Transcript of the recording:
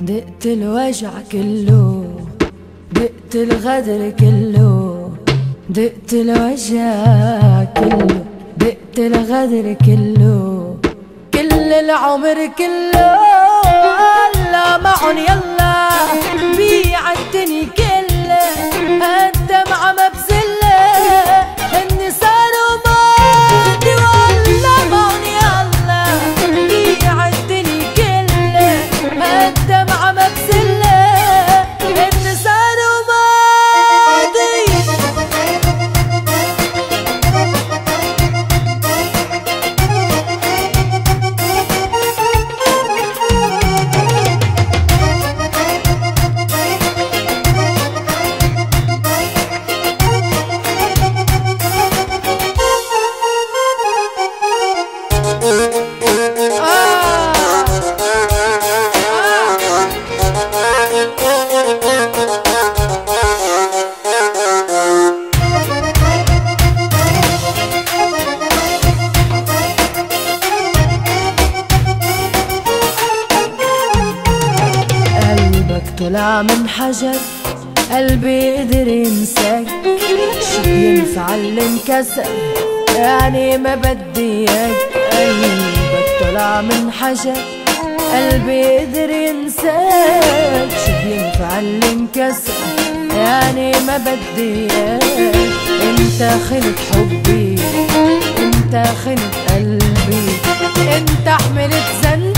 دقت الوجع كله دقت الغدر كله دقت الوجع كله دقت الغدر كله كل العمر كله. هلا معن يلا بيع الدنيا كله. قلبك طلع من حجر قلبي قدر ينساك. شو بينفع اللي انكسر؟ يعني ما بدي إياك. قلبك طلع من حجر قلبي قدر ينساك. شو بينفع اللي انكسر؟ يعني ما بدي إياك. انت خلت حبي انت خلت قلبي. انت حملت ذنبي